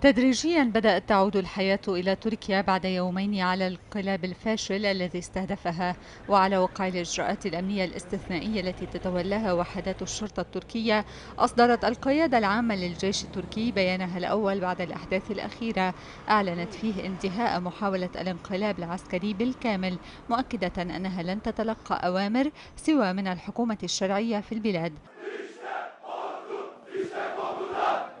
تدريجيا بدأت تعود الحياة إلى تركيا بعد يومين على الانقلاب الفاشل الذي استهدفها وعلى وقع الإجراءات الأمنية الاستثنائية التي تتولاها وحدات الشرطة التركية. أصدرت القيادة العامة للجيش التركي بيانها الأول بعد الأحداث الأخيرة. أعلنت فيه انتهاء محاولة الانقلاب العسكري بالكامل مؤكدة أنها لن تتلقى أوامر سوى من الحكومة الشرعية في البلاد.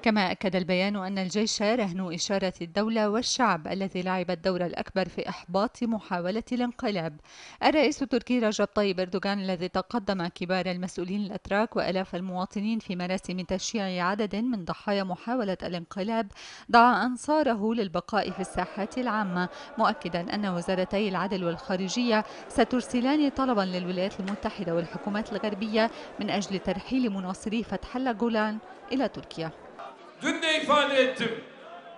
كما أكد البيان أن الجيش رهن إشارة الدولة والشعب الذي لعب الدور الأكبر في إحباط محاولة الانقلاب. الرئيس التركي رجب طيب أردوغان الذي تقدم كبار المسؤولين الأتراك وألاف المواطنين في مراسم تشييع عدد من ضحايا محاولة الانقلاب دعا أنصاره للبقاء في الساحات العامة مؤكدا أن وزارتي العدل والخارجية سترسلان طلبا للولايات المتحدة والحكومات الغربية من أجل ترحيل مناصري فتح الله جولان إلى تركيا. Dün de ifade ettim.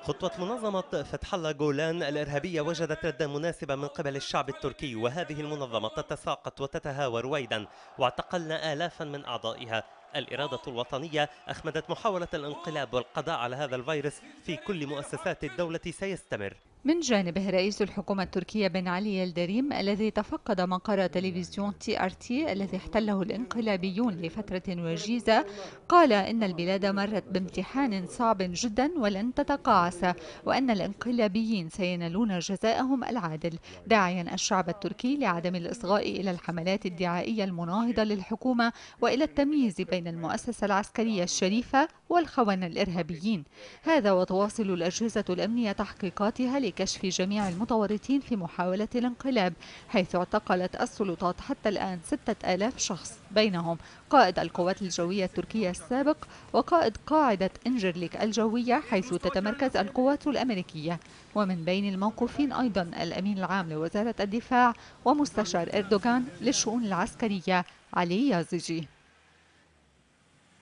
خطوة منظمة فتح الله جولان الإرهابية وجدت ردا مناسبا من قبل الشعب التركي وهذه المنظمة تتساقط وتتهاوى رويدا واعتقلنا آلافا من أعضائها الإرادة الوطنية أخمدت محاولة الانقلاب والقضاء على هذا الفيروس في كل مؤسسات الدولة سيستمر من جانبه رئيس الحكومة التركية بن علي يلدريم الذي تفقد مقر تلفزيون TRT الذي احتله الانقلابيون لفترة وجيزة قال إن البلاد مرت بامتحان صعب جدا ولن تتقاعس وأن الانقلابيين سينالون جزاءهم العادل داعيا الشعب التركي لعدم الإصغاء إلى الحملات الدعائية المناهضة للحكومة وإلى التمييز بين المؤسسة العسكرية الشريفة والخونة الإرهابيين. هذا وتواصل الأجهزة الأمنية تحقيقاتها لكشف جميع المتورطين في محاولة الانقلاب حيث اعتقلت السلطات حتى الآن ستة آلاف شخص بينهم قائد القوات الجوية التركية السابق وقائد قاعدة إنجرليك الجوية حيث تتمركز القوات الأمريكية. ومن بين الموقوفين أيضا الأمين العام لوزارة الدفاع ومستشار إردوغان للشؤون العسكرية علي يازجي